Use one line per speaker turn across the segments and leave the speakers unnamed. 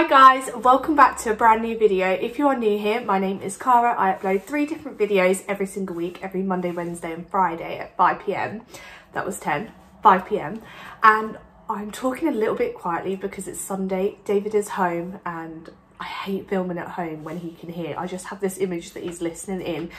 Hi guys, welcome back to a brand new video. If you are new here, my name is Cara. I upload three different videos every single week, every Monday, Wednesday and Friday at 5pm. That was 10, 5pm. And I'm talking a little bit quietly because it's Sunday, David is home and I hate filming at home when he can hear. I just have this image that he's listening in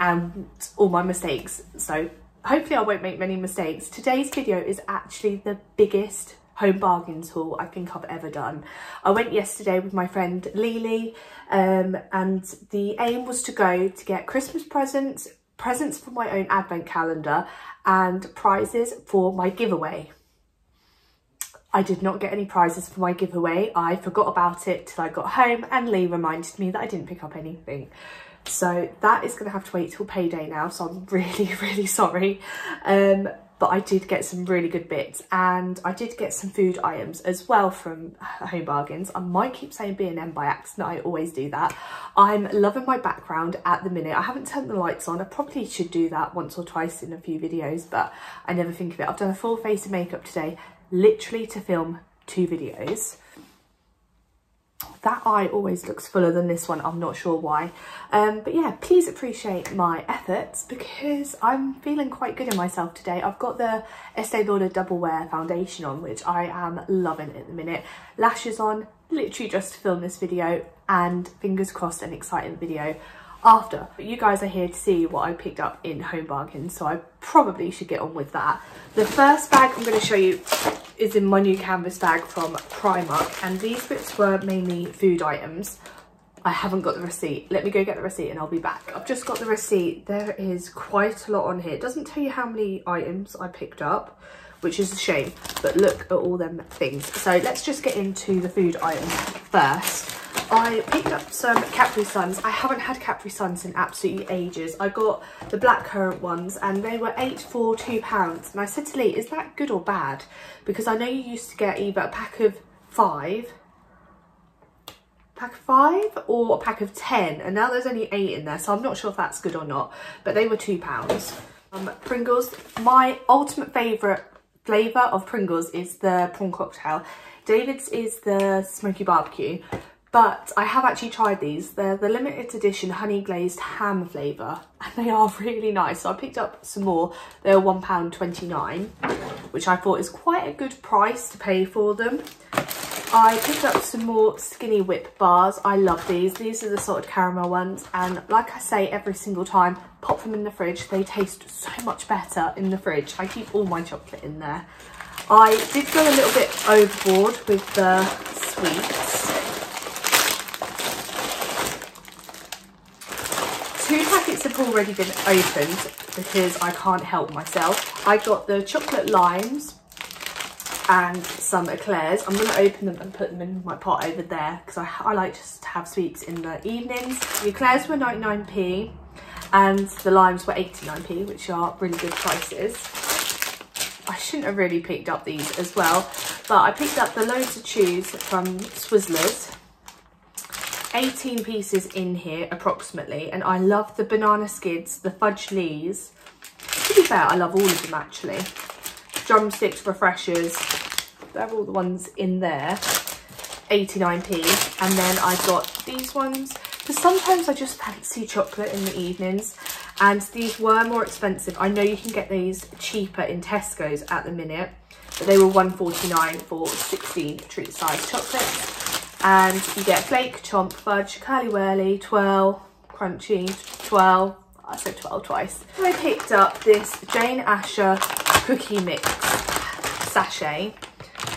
and all my mistakes. So hopefully I won't make many mistakes. Today's video is actually the biggest home bargains haul I think I've ever done. I went yesterday with my friend Lily um, and the aim was to go to get Christmas presents, presents for my own advent calendar and prizes for my giveaway. I did not get any prizes for my giveaway. I forgot about it till I got home and Lee reminded me that I didn't pick up anything. So that is going to have to wait till payday now. So I'm really, really sorry. Um, but I did get some really good bits and I did get some food items as well from Home Bargains. Um, I might keep saying B&M by accident, I always do that. I'm loving my background at the minute. I haven't turned the lights on. I probably should do that once or twice in a few videos, but I never think of it. I've done a full face of makeup today, literally to film two videos that eye always looks fuller than this one. I'm not sure why. Um, but yeah please appreciate my efforts because i'm feeling quite good in myself today. I've got the estee lauder double wear foundation on which i am loving at the minute. Lashes on literally just to film this video and fingers crossed an exciting video after. But you guys are here to see what I picked up in Home Bargains, so I probably should get on with that. The first bag I'm going to show you is in my new canvas bag from Primark, and these bits were mainly food items. I haven't got the receipt. Let me go get the receipt and I'll be back. I've just got the receipt. There is quite a lot on here. It doesn't tell you how many items I picked up, which is a shame, but look at all them things. So let's just get into the food items first. I picked up some Capri Suns. I haven't had Capri Suns in absolutely ages. I got the blackcurrant ones and they were eight for two pounds. And I said to Lee, is that good or bad? Because I know you used to get either a pack of five, pack of five or a pack of 10. And now there's only eight in there. So I'm not sure if that's good or not, but they were two pounds. Um, Pringles, my ultimate favourite flavour of Pringles is the prawn cocktail. David's is the smoky barbecue, but I have actually tried these. They're the limited edition honey glazed ham flavour and they are really nice. So I picked up some more. They were £1.29, which I thought is quite a good price to pay for them. I picked up some more Skinny Whip bars. I love these. These are the salted caramel ones. And like I say every single time, pop them in the fridge. They taste so much better in the fridge. I keep all my chocolate in there. I did go a little bit overboard with the sweets. have already been opened because I can't help myself. I got the chocolate limes and some eclairs. I'm going to open them and put them in my pot over there because I, I like to have sweets in the evenings. The eclairs were 99p and the limes were 89p, which are really good prices. I shouldn't have really picked up these as well, but I picked up the loads of chews from Swizzels 18 pieces in here approximately and I love the banana skids, the fudge lees. To be fair, I love all of them actually. Drumsticks, refreshers, they're all the ones in there. 89p and then I've got these ones because sometimes I just fancy chocolate in the evenings and these were more expensive. I know you can get these cheaper in Tesco's at the minute but they were 149 for 16 treat size chocolates and you get flake, chomp, fudge, curly whirly, twirl, Crunchie, twirl. I said twirl twice. So I picked up this Jane Asher cookie mix sachet.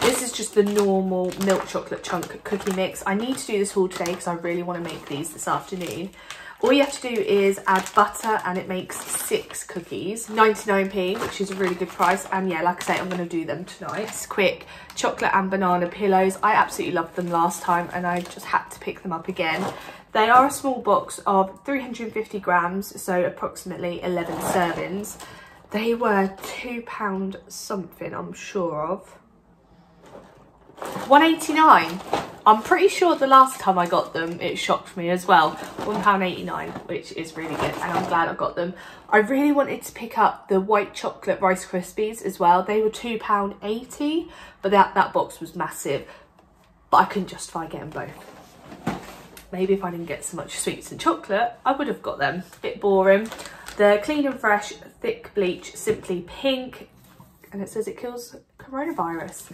This is just the normal milk chocolate chunk cookie mix. I need to do this haul today because I really want to make these this afternoon. All you have to do is add butter and it makes six cookies, 99p, which is a really good price. And yeah, like I say, I'm going to do them tonight. It's quick chocolate and banana pillows. I absolutely loved them last time and I just had to pick them up again. They are a small box of 350 grams, so approximately 11 servings. They were £2 something, I'm sure of. 189 I'm pretty sure the last time I got them, it shocked me as well. £1.89, which is really good, and I'm glad I got them. I really wanted to pick up the white chocolate Rice Krispies as well. They were £2.80, but that, that box was massive. but I couldn't justify getting both. Maybe if I didn't get so much sweets and chocolate, I would have got them. A Bit boring. The Clean and Fresh Thick Bleach Simply Pink, and it says it kills coronavirus.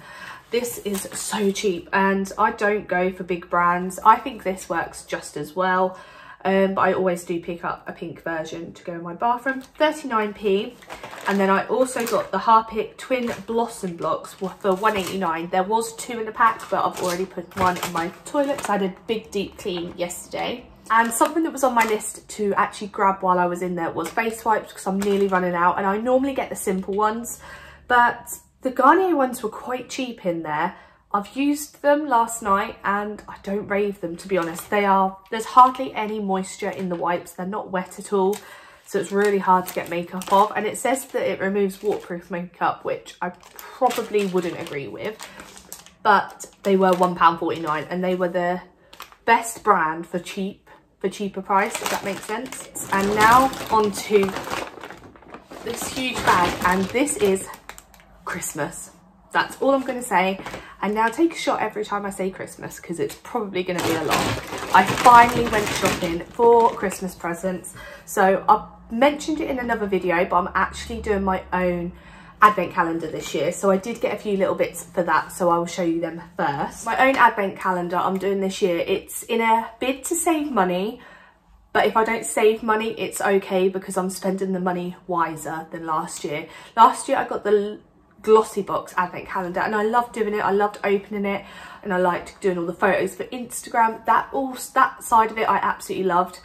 This is so cheap and I don't go for big brands. I think this works just as well. Um, but I always do pick up a pink version to go in my bathroom. 39p. And then I also got the Harpic Twin Blossom Blocks for 189 There was two in the pack, but I've already put one in my toilet because I had a big deep clean yesterday. And something that was on my list to actually grab while I was in there was face wipes because I'm nearly running out. And I normally get the simple ones, but the Garnier ones were quite cheap in there. I've used them last night and I don't rave them to be honest. They are, there's hardly any moisture in the wipes. They're not wet at all. So it's really hard to get makeup off. And it says that it removes waterproof makeup, which I probably wouldn't agree with. But they were £1.49 and they were the best brand for cheap, for cheaper price, if that makes sense. And now onto this huge bag. And this is Christmas. That's all I'm going to say. And now take a shot every time I say Christmas because it's probably going to be a lot. I finally went shopping for Christmas presents. So I mentioned it in another video, but I'm actually doing my own advent calendar this year. So I did get a few little bits for that. So I will show you them first. My own advent calendar I'm doing this year. It's in a bid to save money. But if I don't save money, it's okay because I'm spending the money wiser than last year. Last year I got the Glossybox advent calendar and I loved doing it. I loved opening it and I liked doing all the photos for Instagram. That all that side of it I absolutely loved.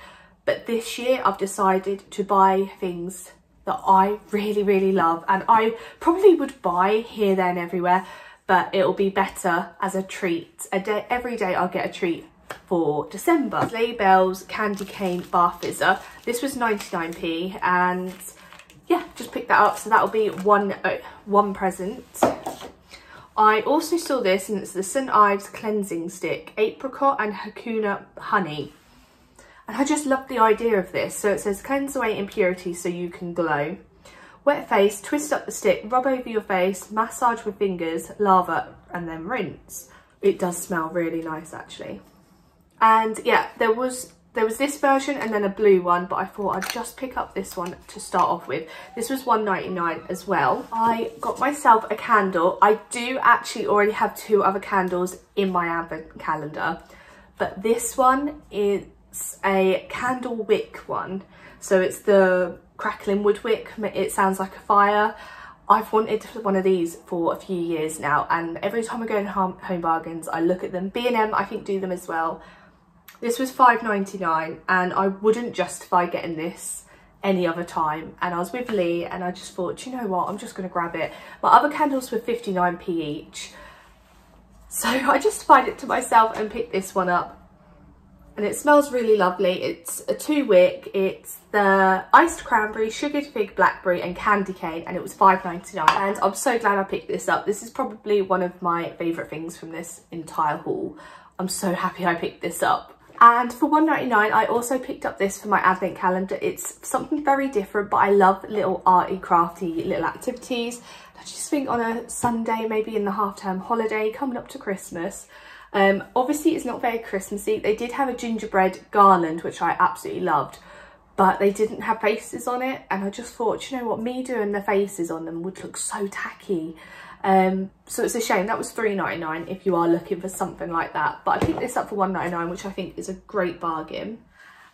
But this year I've decided to buy things that I really, really love and I probably would buy here, there and everywhere, but it'll be better as a treat. A day, every day I'll get a treat for December. Sleigh Bells Candy Cane Bath Fizzer. This was 99p and yeah, just pick that up. So that'll be one, uh, one present. I also saw this and it's the St. Ives Cleansing Stick, Apricot and Manuka Honey. And I just love the idea of this. So it says cleanse away impurities so you can glow. Wet face, twist up the stick, rub over your face, massage with fingers, lava and then rinse. It does smell really nice actually. And yeah, there was there was this version and then a blue one, but I thought I'd just pick up this one to start off with. This was 1.99 as well. I got myself a candle. I do actually already have two other candles in my advent calendar, but this one is a candle wick one. So it's the crackling wood wick. It sounds like a fire. I've wanted one of these for a few years now and every time I go in Home Bargains I look at them. B&M I think do them as well this was five ninety nine, and I wouldn't justify getting this any other time. And I was with Lee and I just thought you know what? I'm just gonna grab it. My other candles were 59p each. So I justified it to myself and picked this one up. And it smells really lovely. It's a two wick it's the iced cranberry sugared fig blackberry and candy cane and it was 5.99 and I'm so glad I picked this up. This is probably one of my favorite things from this entire haul. I'm so happy I picked this up and for 1.99, I also picked up this for my advent calendar. It's something very different, but I love little arty, crafty little activities. I just think on a Sunday, maybe in the half-term holiday, coming up to Christmas, um, obviously it's not very Christmassy. They did have a gingerbread garland, which I absolutely loved, but they didn't have faces on it. And I just thought, you know what, me doing the faces on them would look so tacky. Um, so it's a shame. That was three ninety nine if you are looking for something like that. But I picked this up for one ninety nine, which I think is a great bargain.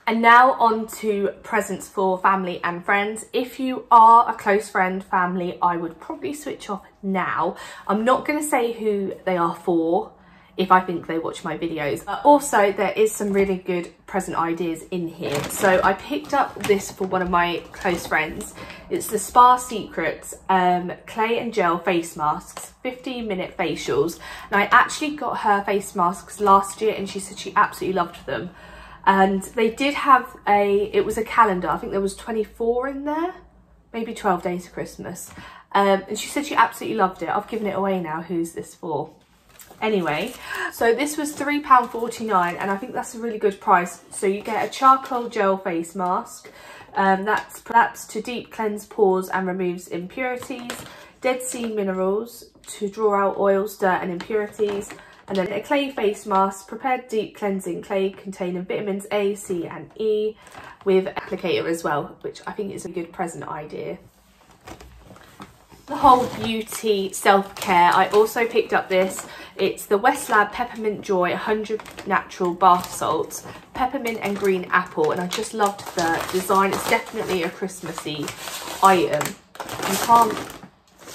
And now on to presents for family and friends. If you are a close friend, family, I would probably switch off now. I'm not going to say who they are for if I think they watch my videos. But also there is some really good present ideas in here. So I picked up this for one of my close friends. It's the Spa Secrets um, clay and gel face masks, 15 minute facials. And I actually got her face masks last year and she said she absolutely loved them. And they did have a, it was a calendar. I think there was 24 in there, maybe 12 days of Christmas. Um, and she said she absolutely loved it. I've given it away now. Who's this for? Anyway so this was £3.49 and I think that's a really good price. So you get a charcoal gel face mask um, that's perhaps to deep cleanse pores and removes impurities Dead Sea minerals to draw out oils, dirt and impurities And then a clay face mask, prepared deep cleansing clay containing vitamins A, C and E with applicator as well, which I think is a good present idea the whole beauty self-care. I also picked up this. It's the westlab peppermint joy 100 natural bath salts peppermint and green apple and i just loved the design. It's definitely a christmassy item. You can't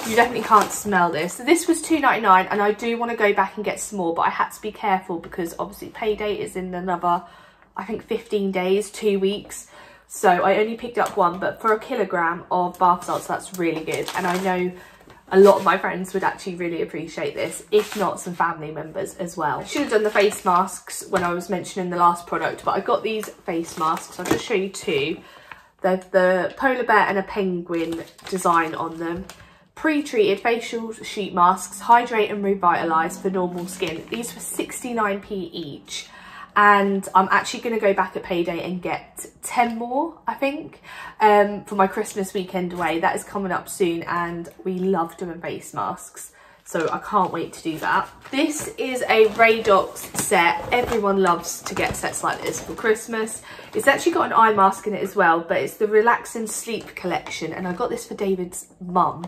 you definitely can't smell this. So this was 2.99 and i do want to go back and get some more but i had to be careful because obviously payday is in another i think 15 days two weeks so I only picked up one, but for a kilogram of bath salts, that's really good. And I know a lot of my friends would actually really appreciate this, if not some family members as well. Should have done the face masks when I was mentioning the last product, but I got these face masks. I'll just show you two. They're the polar bear and a penguin design on them. Pre-treated facial sheet masks, hydrate and revitalise for normal skin. These were 69p each and I'm actually going to go back at payday and get 10 more I think um, for my Christmas weekend away that is coming up soon and we love doing face masks so I can't wait to do that. This is a Radox set. Everyone loves to get sets like this for Christmas. It's actually got an eye mask in it as well, but it's the Relaxing Sleep collection and I got this for David's mum.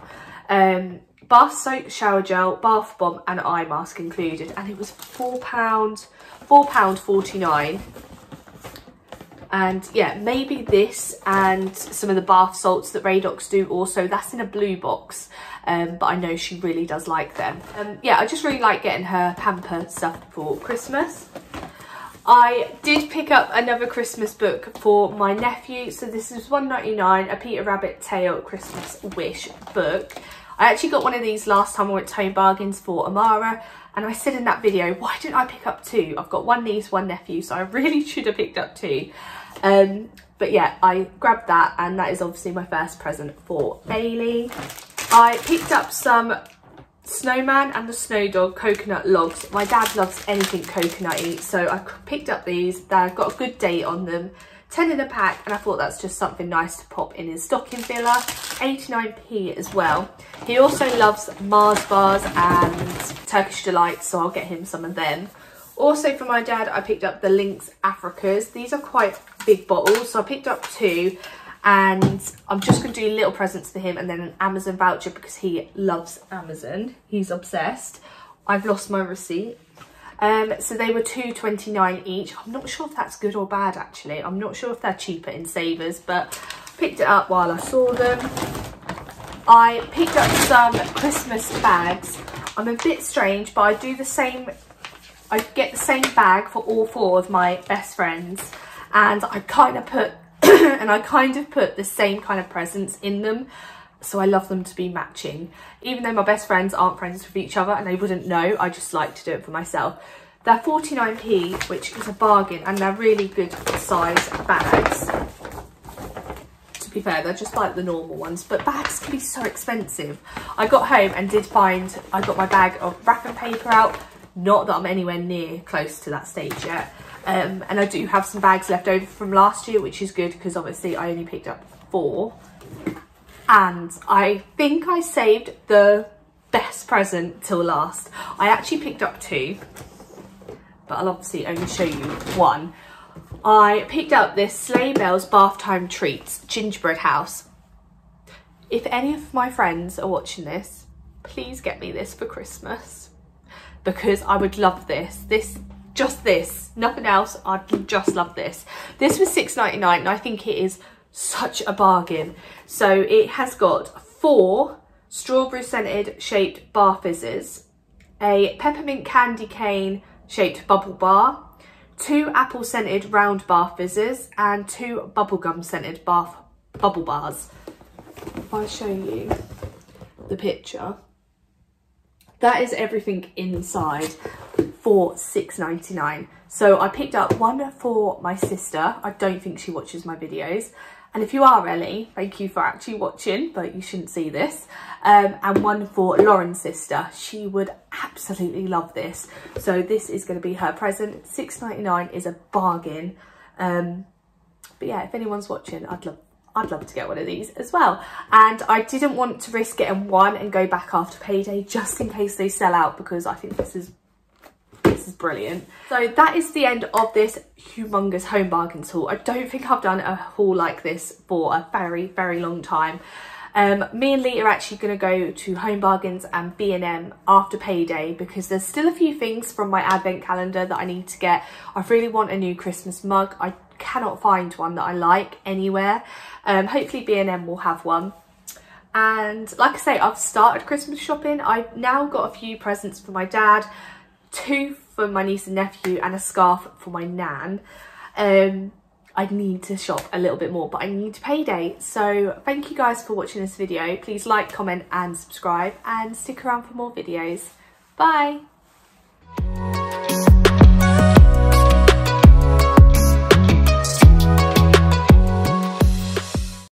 Um, bath soap, shower gel, bath bomb and eye mask included and it was £4 £4.49. And yeah, maybe this and some of the bath salts that Radox do also. That's in a blue box, um, but I know she really does like them. Um, yeah, I just really like getting her pamper stuff for Christmas. I did pick up another Christmas book for my nephew. So this is 1.99, a Peter Rabbit Tale Christmas Wish book. I actually got one of these last time I went to Home Bargains for Amara and I said in that video, why didn't I pick up two? I've got one niece, one nephew, so I really should have picked up two. Um, but yeah, I grabbed that and that is obviously my first present for Bailey. I picked up some Snowman and the Snow Dog coconut logs. My dad loves anything coconutty, so I picked up these. They've got a good date on them. 10 in a pack and I thought that's just something nice to pop in his stocking filler. 89p as well. He also loves Mars bars and Turkish delights so I'll get him some of them. Also for my dad I picked up the Lynx Africas. These are quite big bottles so I picked up two and I'm just going to do little presents for him and then an Amazon voucher because he loves Amazon. He's obsessed. I've lost my receipt um, so they were two twenty nine each. I'm not sure if that's good or bad actually. I'm not sure if they're cheaper in Savers, but picked it up while I saw them. I picked up some Christmas bags. I'm a bit strange, but I do the same, I get the same bag for all four of my best friends. And I kind of put, and I kind of put the same kind of presents in them so I love them to be matching. Even though my best friends aren't friends with each other and they wouldn't know, I just like to do it for myself. They're 49p, which is a bargain, and they're really good size bags. To be fair, they're just like the normal ones, but bags can be so expensive. I got home and did find, I got my bag of wrapping paper out. Not that I'm anywhere near close to that stage yet. Um, and I do have some bags left over from last year, which is good because obviously I only picked up four and I think I saved the best present till last. I actually picked up two, but I'll obviously only show you one. I picked up this Sleigh Bells Bath Time Treats Gingerbread House. If any of my friends are watching this, please get me this for Christmas because I would love this. This, just this, nothing else, I'd just love this. This was six ninety nine, and I think it is such a bargain. So it has got four strawberry scented shaped bar fizzes, a peppermint candy cane shaped bubble bar, two apple scented round bar fizzes and two bubblegum scented bath bubble bars. If I show you the picture, that is everything inside for six ninety nine. So I picked up one for my sister. I don't think she watches my videos. And if you are Ellie, thank you for actually watching, but you shouldn't see this. Um, and one for Lauren's sister. She would absolutely love this. So this is going to be her present. Six ninety nine is a bargain. Um, but yeah, if anyone's watching, I'd love I'd love to get one of these as well. And I didn't want to risk getting one and go back after payday just in case they sell out because I think this is this is brilliant. So that is the end of this humongous home bargains haul. I don't think I've done a haul like this for a very, very long time. Um, me and Lee are actually going to go to Home Bargains and B&M after payday because there's still a few things from my advent calendar that I need to get. I really want a new Christmas mug. I cannot find one that I like anywhere. Um, hopefully B&M will have one. And like I say, I've started Christmas shopping. I've now got a few presents for my dad, two for my niece and nephew and a scarf for my nan. Um, I need to shop a little bit more, but I need to payday. So thank you guys for watching this video. Please like, comment and subscribe and stick around for more videos. Bye.